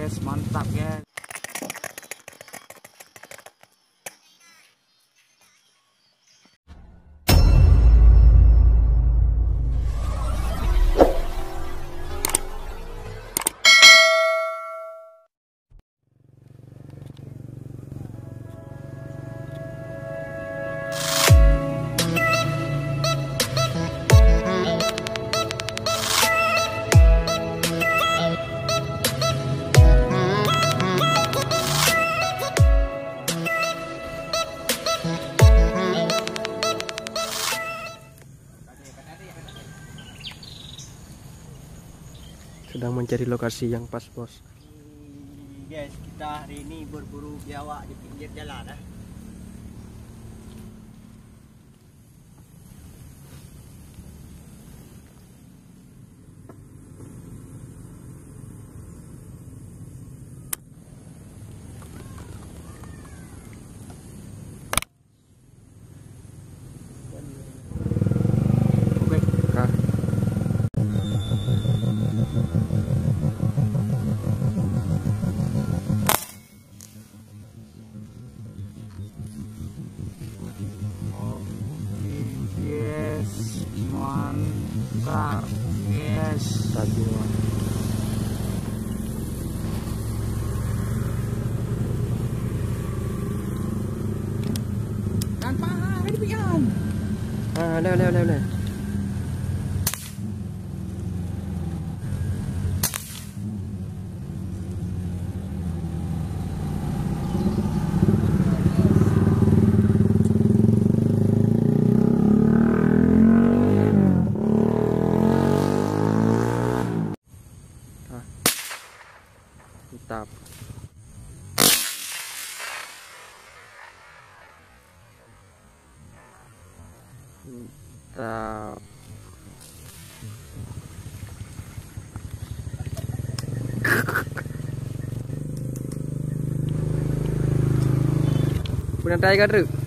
guys mantap guys mencari lokasi yang pas bos guys kita hari ini berburu biawak di pinggir jalan eh. Mantap yes tadi Bos. tanpa ada pian ah leo leo leo leo Ah. Mantap. Mantap. Punya tiger tu. oke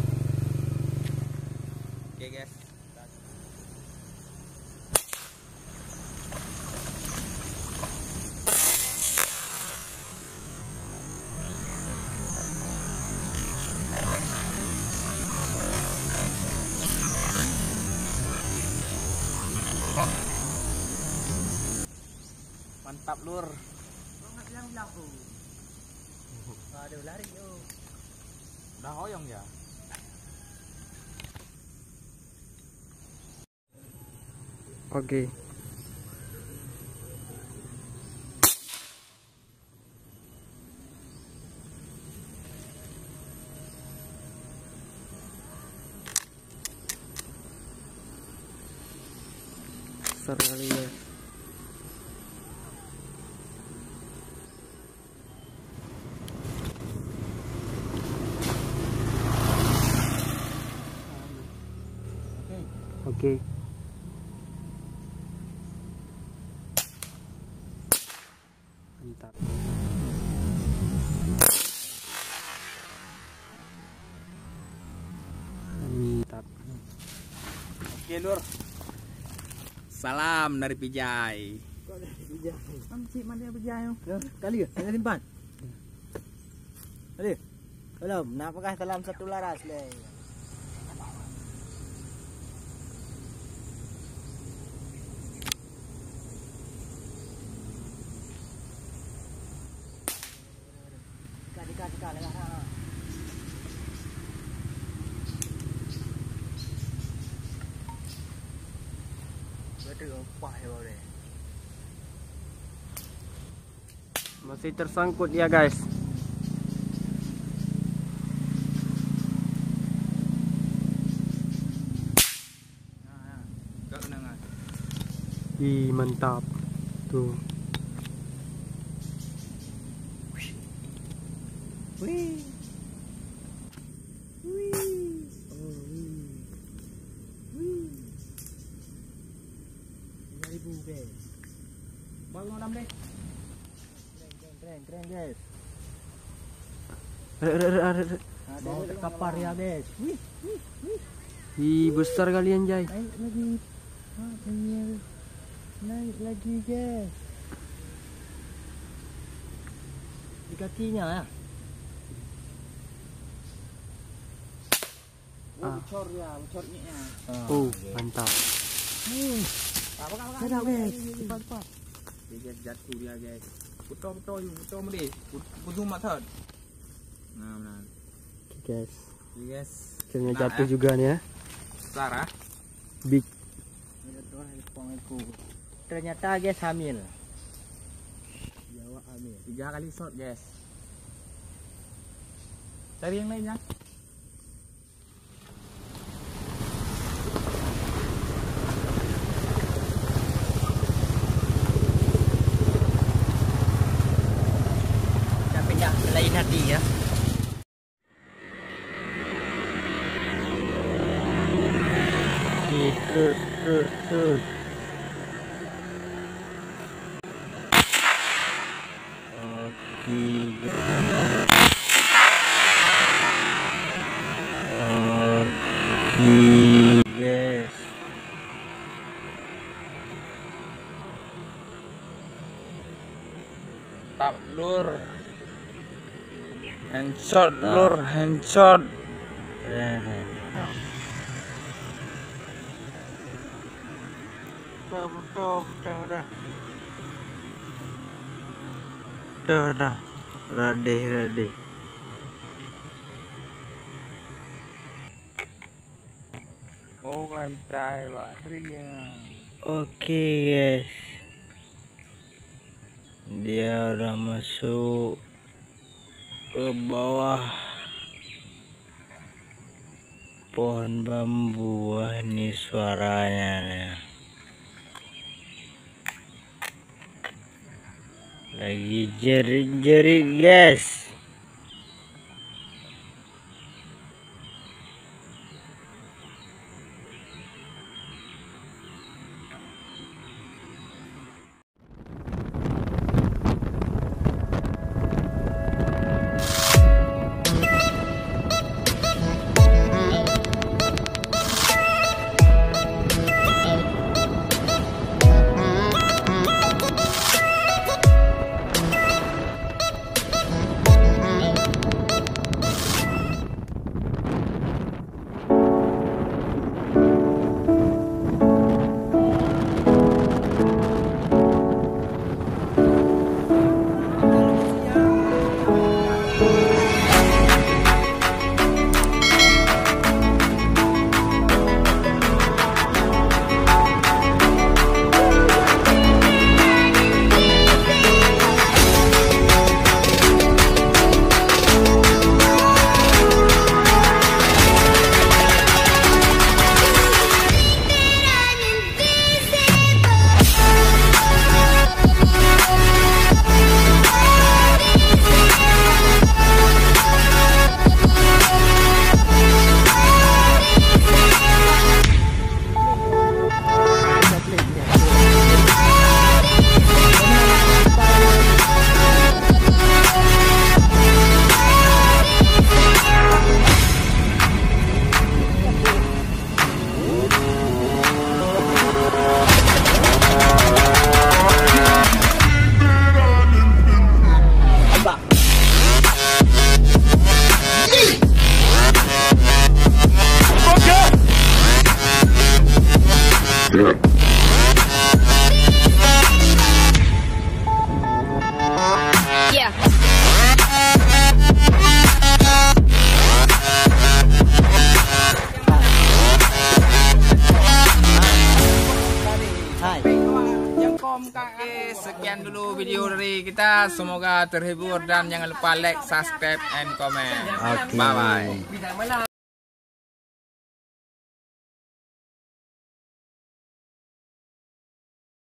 mantap lur. Nggak bilang bilang tuh aduh lari yuk udah hoyong ya? Oke. Besar kali ya. Oke. Mantap. Mantap. Oke lur. Salam dari Pijai. Kali ya, saya simpan. Kali. Belum, napakah dalam satu laras le. Kali kali kali lah. Masih tersangkut ya guys. Ih, mantap. Tuh. Wih. Oh, wih. Wih. 3000 guys. Bangun enam deh. Keren, keren, keren, guys. Mau terkapar ya, guys. Wih, wih, wih. Ih, besar kalian Jai. Naik lagi. Ah, naik lagi, guys. di kakinya ya. Oh, bocor ya, bocornya ya. Oh, mantap. Apa apa Guys, guys jatuh juga nih ya. Besar ah. Big. Ternyata guys hamil. Jawa hamil. Tiga kali shot guys. Cari yang lain ya. Tapi ya lain hati ya. Tap lur. Handshot lur, handshot. Udah, udah. Ready, ready. Oh, lantai bateria. Oke, guys. Dia udah masuk ke bawah pohon bambu. Wah, ini suaranya nih. Lagi jerit-jerit, guys. Oke, sekian dulu video dari kita. Semoga terhibur dan jangan lupa like, subscribe, and comment. Oke. Bye bye.